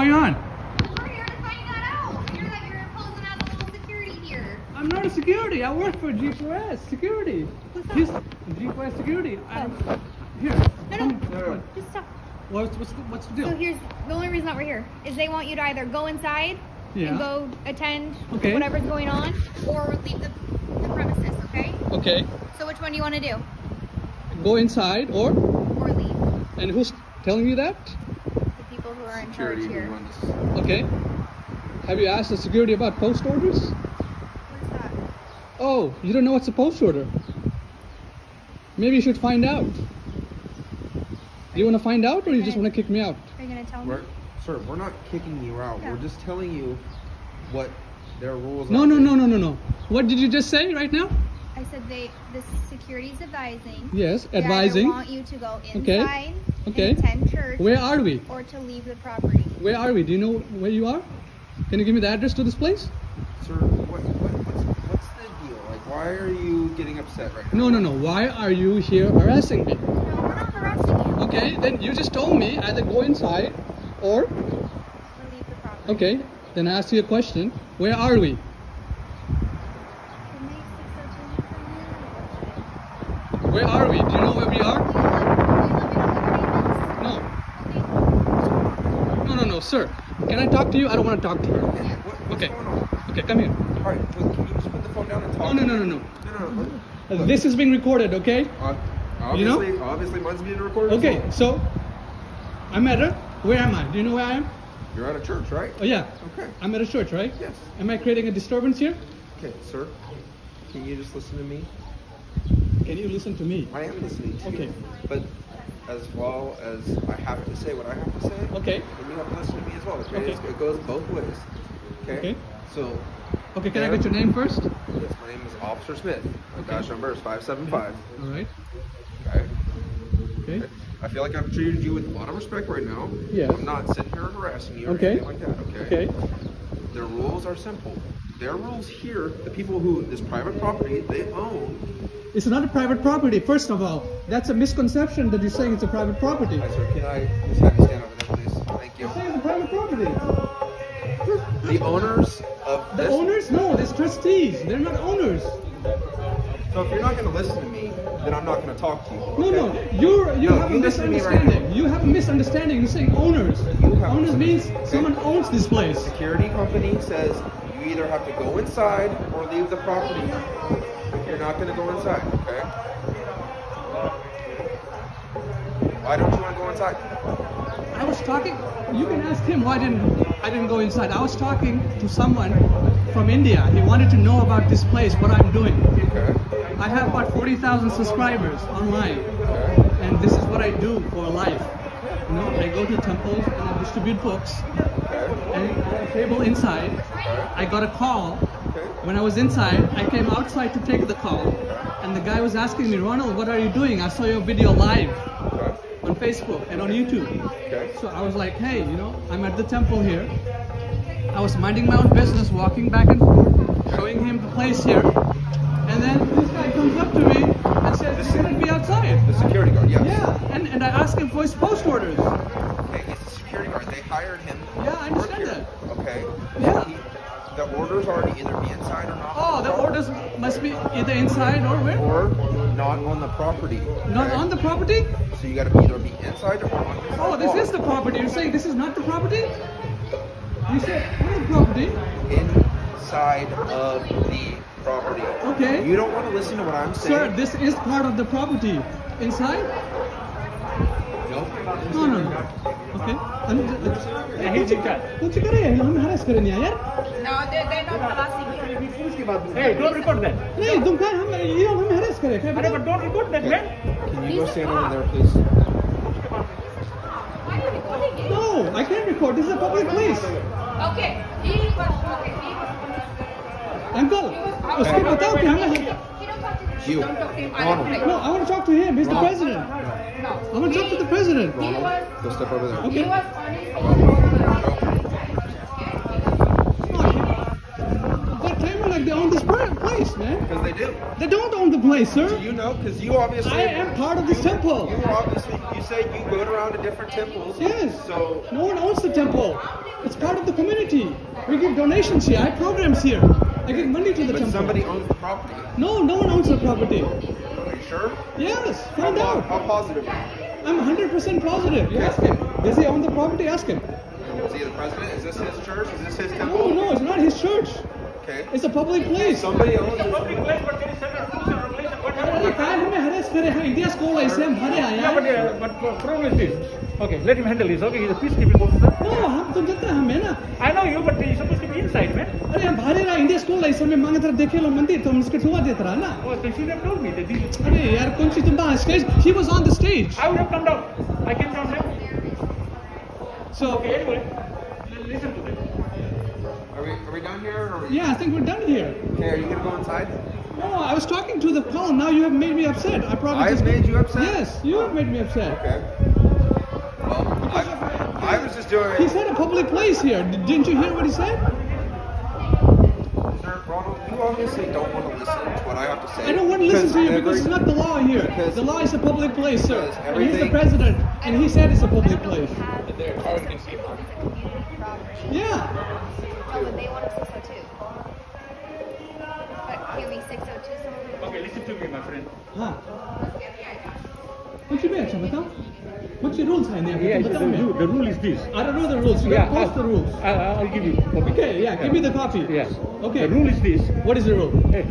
going on? We're here to find that out. You're like you're posing as a little security here. I'm not a security. I work for G4S security. Who's that? He's G4S security. Oh. I'm, here. No, no, just stop. What's, what's, the, what's the deal? So here's the only reason that we're here is they want you to either go inside Yeah. and go attend Okay. whatever's going on, or leave the, the premises. Okay. okay. So which one do you want to do? Go inside or? Or leave? And who's telling you that? The people who are in charge Security who here. runs. Okay. Have you asked the security about post orders? What is that? Oh, you don't know what's a post order? Maybe you should find out. Do you want to find out or you just want to kick me out? Are you gonna tell me? We're, sir, we're not kicking you out. Yeah. We're just telling you what their rules No, are. no, no, no, no, no. What did you just say right now? I said they the security's advising. Yes, They either advising. want you to go Okay. inside Okay. and attend church, Where are we? or to leave the property. Where are we? Do you know where you are? Can you give me the address to this place? Sir, what, what, what's, what's the deal? Like, why are you getting upset right now? No, no, no. Why are you here harassing me? No, we're not harassing you. Okay, then you just told me either go inside or. Or leave the property. Okay, then I ask you a question. Where are we? Can they fix that to me? Where are we? Do you know where we are? No. No, no, no, sir. Can I talk to you? I don't want to talk to you. What, what's Okay. going on? Okay, come here. All right, wait, can you just put the phone down and talk? Oh, no, no, no, no. No, no, no. Uh, Look, This is being recorded, okay? uh, You know? obviously, obviously, mine's being recorded. Okay, well. so I'm at a. Where am I? Do you know where I am? You're at a church, right? Oh, yeah. Okay. I'm at a church, right? Yes. Am I creating a disturbance here? Okay, sir. Can you just listen to me? Can you listen to me? I am listening to Okay. you. But as well as I have to say what I have to say, Okay. then you have to listen to me as well. Okay? Okay. It goes both ways. Okay. Okay. So, Okay, can I get your name first? yes, my name is Officer Smith. My Okay. badge number is five seven five. All right. Okay. Okay. I feel like I've treated you with a lot of respect right now. Yes. I'm not sitting here harassing you or Okay. anything like that. Okay. Okay. Their rules are simple. Their rules here, the people who this private property they own. It's not a private property. First of all, that's a misconception that you're saying it's a private property. Hi, sir. Can I just have you stand over there, please? Thank you. You're saying it's a private property. The owners of The owners? No, there's trustees. They're not owners. So if you're not going to listen to me, then I'm not going to talk to you. No, no. You're you No, have a you to me right misunderstanding. you have a misunderstanding. You're saying owners. You Owners means okay. someone owns this The place. security company says you either have to go inside or leave the property. You're not going to go inside, okay? Why don't you want to go inside? I was talking. You can ask him why didn't I didn't go inside. I was talking to someone from India. He wanted to know about this place, what I'm doing. Okay. I have about 40,000 subscribers online, Okay. and this is what I do for a life. You know, I go to temples and I distribute books, and have a table inside. I got a call. When I was inside, I came outside to take the call, and the guy was asking me, Ronald, what are you doing? I saw your video live on Facebook and on YouTube. So I was like, hey, you know, I'm at the temple here. I was minding my own business, walking back and forth, showing him the place here. And then this guy comes up to me and says, you shouldn't be security guard, yes. Yeah, and, and I asked him for his post orders. Okay, he's a security guard. They hired him. Yeah, I understand here, Okay. Yeah. He, the orders are to either be inside or not. Oh, the orders must be either inside or where? Or not on the property. Not okay? on the property? So you got to either be inside or on the Oh, this is the property. You're saying this is not the property? You said on the property? inside of the property. Okay. You don't want to listen to what I'm saying. Sir, this is part of the property. Inside? Nope. No, no, no. Okay. I'm just, कुछ करे हम harass करे नहीं यार No, they, they're not harassing you. Hey, don't record that. नहीं तुम क्या हम ये हम हरास करे क्या Arey, but don't record that, man. Can you go stand over there, please? Why are you recording it? No, I can't record. This is a public place. Okay. He was okay. He was. Uncle, उसको बताओ कि हमें He don't talk to the You. Don't talk to him. Ronald. No, I want to talk to him. He's the Ronald. president. No. I want to talk to the president. Ronald, go step over there. He Okay. was on his That camera like they own this place. place, man. Because they do. They don't own the place, Do sir. you know? Because you obviously. I am part of this temple. You obviously. You say you go around to different temples. Yes. So. No one owns the temple. It's part of the community. We give donations here. I have programs here. I give money to the but temple. somebody owns the property. No, no one owns the property. Are you sure? Yes, find how, out. How positive? I'm 100% positive. You ask him. Does he own the property? Ask him. Is he the president? Is this his church? Is this his temple? No, no, it's not his church. Okay. It's a public place. Somebody owns it's a public place, but there is certain rules and regulations. What happened? India's school, I say, but problem is this. Okay, let him handle this. Okay, he's a peacekeeping officer. No हम तुम जानते हैं हम है ना I know you, but he's supposed to be inside, man. अरे हम भारे रहा इंडिया स्कूल ऐसे में मांगे तरह देखे लो मंदिर तो हम उसके ठुआ देते रहा ना Oh, they should have told me that this. अरे यार कौन सी तुम बाहर stage he was on the stage I would have come down. I came down there. so Okay, anyway, l- listen to this. Are we, are we done here? Or are we, yeah I think we're done here Okay, are you gonna go inside? no I was talking to the call now you have made me upset I probably I've just made you upset? yes you have made me upset Okay. Well, I, I was just doing. He said a public place here. Didn't you hear what he said? Sir, Ronald, you obviously don't want to listen to what I have to say. I don't want to listen to you every, because it's not the law here. The law is a public place, sir. And he's the president, and he said it's a public place. They're targeting people. Yeah. Oh, but they want a 602. 602 Okay, listen to me, my friend. Huh? What you been, Chamata? What's the rules, Haini? Yeah, the, the, the, rule is this. I don't know the rules. You yeah, gotta post the rules. I'll, I'll give you. Okay, yeah, yeah, give me the coffee. Yeah. Okay. The rule is this. What is the rule? Hey,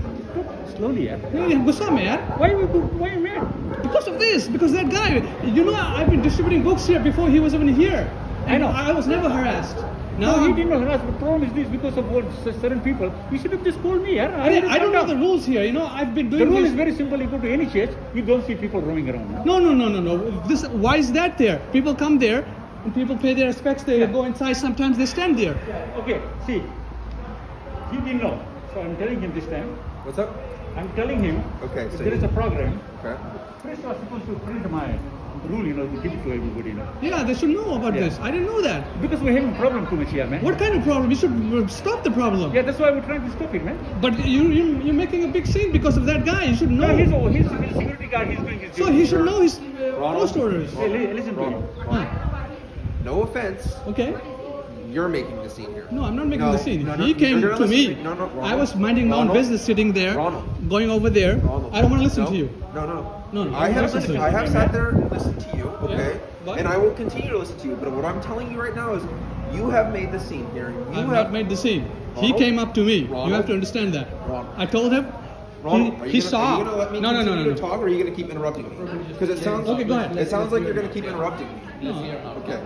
slowly, yeah. What's up, man? Why are you why are you red? Because of this. Because that guy. You know, I've been distributing books here before he was even here. And I know. I was never harassed. No, Now he didn't know harass. The problem is this because of what certain people. You should have just called me, yeah. I, mean, I don't know the rules here. You know, I've been doing The rule this. is very simple. You go to any church, you don't see people roaming around. No, no, no, no, no. This. Why is that there? People come there, and people pay their respects. They go inside. Sometimes they stand there. Okay, see, he didn't know. So I'm telling him this time. What's up? I'm telling him. Okay, so there is you- a program. Okay. Press was supposed to print my rule, you know, to give it to everybody, you know. Yeah, they should know about Yeah. this. I didn't know that. Because we're having problem too much here, man. What kind of problem? You should uh, stop the problem. Yeah, that's why we're trying to stop it, man. But you, you, you're making a big scene because of that guy. You should know. No, he's, oh, he's a security guard. He's doing his job. so he should know his uh, post orders. Hey, li- listen to him. Ronald, Huh. No offense. Okay. You're making the scene here. No, I'm not making No, the scene. no, no, he came to me. listen to me. No, no, I was minding my own business, sitting there, Ronald. going over there. Ronald. I don't want to listen no, to you. No, no. No, no, I have, not listening. I have sat there and listened to you, okay? Why? And I will continue to listen to you. But what I'm telling you right now is, you have made the scene here. You I've have not made the scene. He came up to me. You have to understand that. Ronald. I told him. Ronald, he, he gonna, saw. Are you gonna let me no, no, no, no, no. to talk, or are you gonna keep interrupting me? Because it sounds. Okay, go ahead. It sounds like you're gonna keep interrupting me. Okay.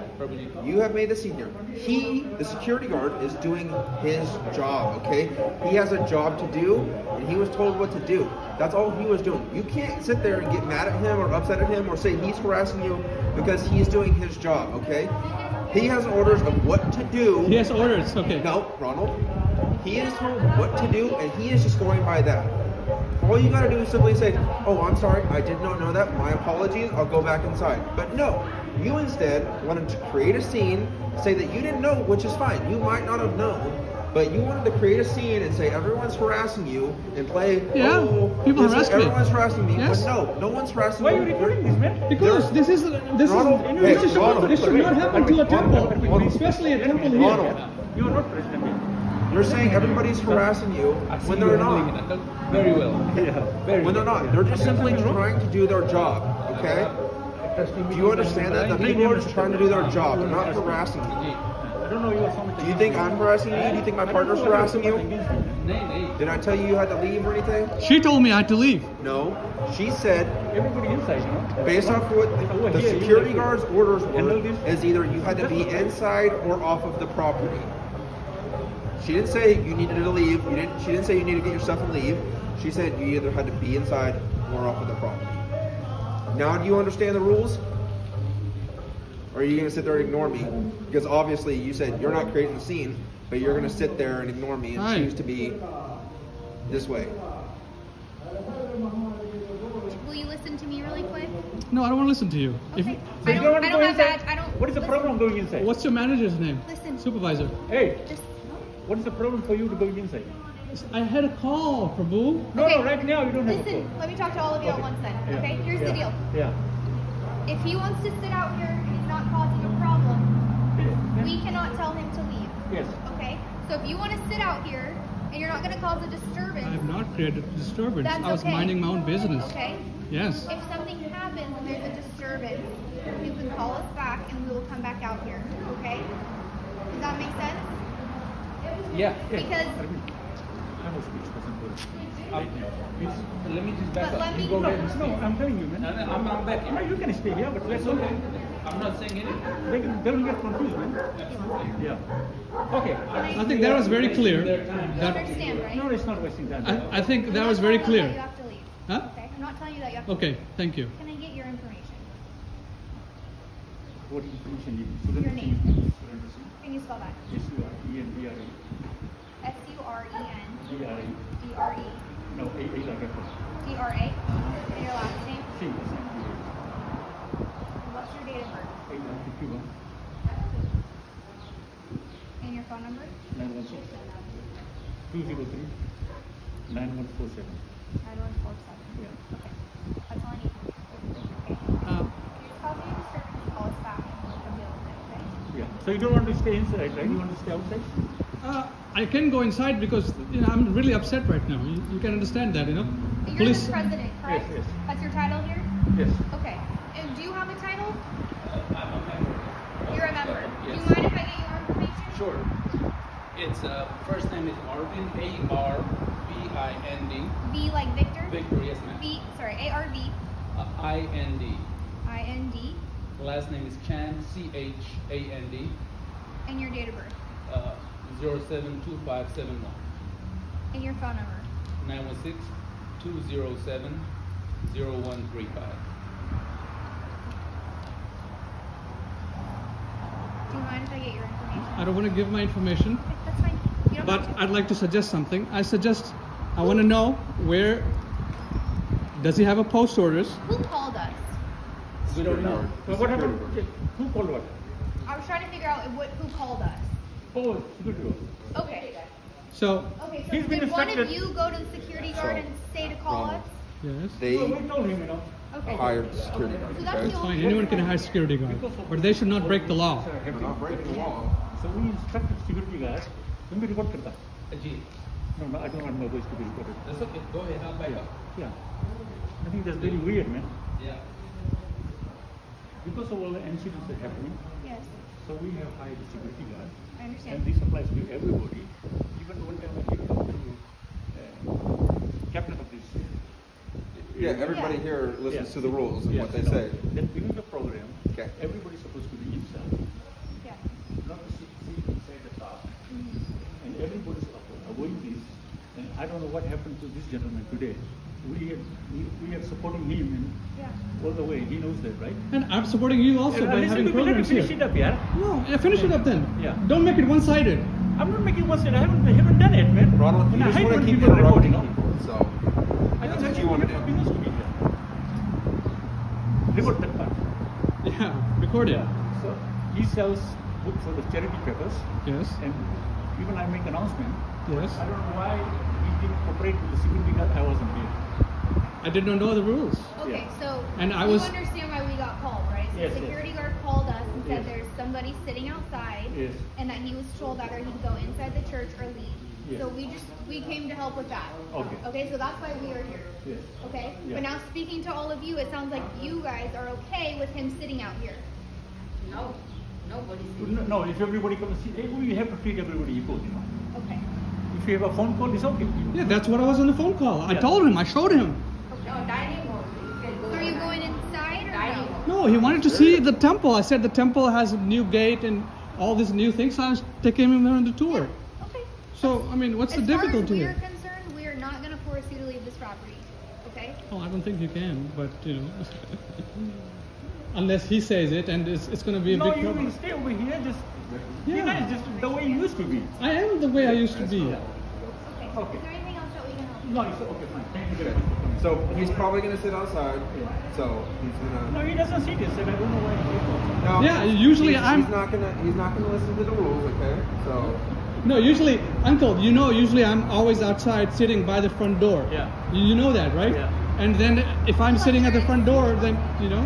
You have made the scene here. He, the security guard, is doing his job. Okay. He has a job to do, and he was told what to do. That's all he was doing. You can't sit there and get mad at him or upset at him or say he's harassing you because he's doing his job. Okay. He has orders of what to do. He has orders. Okay. No, Ronald. He is told what to do, and he is just going by that. All you gotta do is simply say, "Oh, I'm sorry, I did not know that. My apologies. I'll go back inside." But no, you instead wanted to create a scene, say that you didn't know, which is fine. You might not have known, but you wanted to create a scene and say everyone's harassing you and play. Yeah, oh, people this is- harass me." Everyone's harassing me. Yes. But no, no one's harassing me. Why are you. you recording this, man? Because this is this Ronald, is hey, this, should, Ronald, this should not happen to a temple, especially a temple here. Ronald. You are not president. Man. You're saying everybody's harassing you when they're not. Very well. Yeah. Very When they're not, they're just simply trying to do their job, okay? Do you understand that? The people are just trying to do their job, they're not harassing you. I don't know you are so much. Do you think I'm harassing you? Do you think my partner's harassing you? Nay, nay. Did I tell you you had to leave or anything? She told me I had to leave. No. She said, Everybody inside, you know. based off what the, the security guard's orders were, is either you had to be inside or off of the property. She didn't say you needed to leave. You didn't. She didn't say you needed to get your stuff and leave. She said you either had to be inside or off of the property. Now, do you understand the rules? Or are you going to sit there and ignore me? Because obviously you said you're not creating the scene, but you're going to sit there and ignore me and Hi. choose to be this way. Will you listen to me really quick? No, I don't want to listen to you. If, Okay. So I you don't, want I to don't go have inside? I don't. What is the listen. problem going inside? what's your manager's name? Listen. Supervisor. Hey, Just what is the problem for you to go inside? I had a call, Prabhu. No, Okay. no, right now you don't have a Listen, let me talk to all of you at once then. Yeah. Okay, here's yeah. the deal. Yeah. If he wants to sit out here and he's not causing a problem, Yeah. we cannot tell him to leave. Yes. Okay? So if you want to sit out here and you're not going to cause a disturbance, I have not created a disturbance. that's I was okay. minding my own business. Okay? Yes. If something happens and there's a disturbance, you can call us back and we will come back out here. Okay? Does that make sense? Yeah. Because I was speech wasn't good. Um, Please. let me just back But up. let you me- go No, ahead and no, speak. I'm telling you, man. No, no, I'm, I'm back. No, you can stay here, but let's okay. I'm not saying anything. They, they will get confused, man. Yeah. Okay. I think that was very clear. Their time. you That, understand, right? No, it's not wasting time. I, I think I'm that was very telling you that clear. You have to leave. Huh? Okay? I'm not telling you that you have to Okay, leave. thank you. Can I get your information? What information you student Your name. receive, student receive. Can you spell that? S U R E N D R E. S U R E N D R E. D R E No, A A like apple. D R A. And your last name? C S M D What's your date of birth? A. Eight one fifty one. And your phone number? Nine one six. Two zero three. Nine one four seven. 9147. Yeah. That's all I need. Okay. Uh, If you're causing a disturbance, call us back and we'll come deal with it, okay? Yeah. So you don't want to stay inside, right? You want to stay outside? uh, I can go inside because you know, I'm really upset right now. You, you can understand that, you know. You're Police. the president, correct? yes. That's your title here? Yes. Okay. And do you have a title? I'm a member. You're a member. Yes. Do you mind if I get your information? Sure. It's uh, first name is Arvind A R V I N D. V like Victor? Victor, yes ma'am. V, sorry, A R V Uh, I N D. I N D. Last name is Chan C H A N D. And your date of birth. Uh, zero seven two five seven one. And your phone number. 916 207 0135. Do you mind if I get your information? I don't want to give my information, that's fine. You don't but have to. I'd like to suggest something. I suggest I want to know where does he have a post orders? Who called us? We don't know. So what happened? Who called what? I was trying to figure out what, who called us. Oh, security. Okay. So Okay, so He's been did one of instructed- you go to the security guard and say to call Ronald. us? yes, They So we told him, you know. Okay. hired security guards. So that's Okay? the fine. only Anyone can hire security guard, but they should not break the law. We're not breaking the law. So we instructed security guards. तुम भी report करता. Ajit, No, no, I don't want my voice to be recorded. that's okay. Go ahead. I'll back up. Yeah. I think that's very weird, man. Yeah. Because of all the incidents that are happening, Yes, so we have hired a security guard. I And this applies to everybody. Even one time when we talked to uh, captain of this. Yeah, everybody Yeah. here listens Yeah. to the rules and Yes, what they no. say. Then during the program, Okay. everybody's supposed to be inside, Yeah. not to sit, sit inside the car. Mhm. And everybody's avo- avoiding this. And I don't know what happened to this gentleman today. We are, we, we are supporting him in Yeah. All the way. He knows that, right? And I'm supporting you also Uh, by having to me, programs finish here. it up, yeah. No, yeah, finish it up then. Yeah. Don't make it one-sided. I'm not making one-sided. I haven't, I haven't done it, man. Ronald, you And just hate want to keep people report, interrupting people, so I that's think what you want to think do. He to be here. Report that part. Yeah, record it. So he sells book for the charity papers, Yes, and even I make announcement. yes. I don't know why he didn't cooperate with the security guard. I wasn't here. I did not know the rules. Okay, Yeah. so And I you was- understand why we got called, right? So Yes, the yes. security guard called us and said Yes. there's somebody sitting outside Yes. and that he was told that or he'd go inside the church or leave. Yes. So we just we came to help with that. Okay. Okay, so that's why we are here. Yes. Okay? Yeah. But now speaking to all of you, it sounds like you guys are okay with him sitting out here. No, nobody's. No, no, if everybody comes, see, we have to treat everybody equal, you know. Okay. If you have a phone call, it's okay. Yeah, that's what I was on the phone call. I Yeah. told him, I showed him. No, dining room. You can go. So are you going inside or Dining no? No, he wanted to see the temple. I said the temple has a new gate and all these new things. So I was taking him there on the tour. Okay. So, I mean, what's as the far as difficulty we are here? concerned, we are not going to force you to leave this property. Okay? Oh, I don't think you can, but you know, unless he says it, and it's, it's going to be a No, big you problem. will stay over here, just, Yeah. you know, just the way you used to be. I am the way I used to be. Okay. Okay. Is there anything else that we can help you No, it's okay, fine. Thank you very much. So he's probably going to sit outside. Yeah. So he's No, gonna. No, he doesn't see this, and I don't know why he. No, Yeah, usually he's, I'm- He's not gonna. He's not gonna listen to the rules. Okay. So No, usually, Uncle, you know, usually I'm always outside sitting by the front door. Yeah. You, you know that, right? Yeah. And then if I'm sitting at the front door, then, you know,